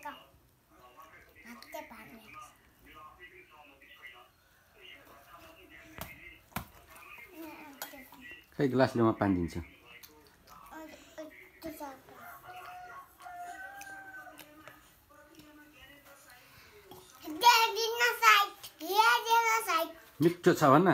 가오가 낮게 밤에 खै ग्लासले म पानी दिन्छु मिठो छ भन्न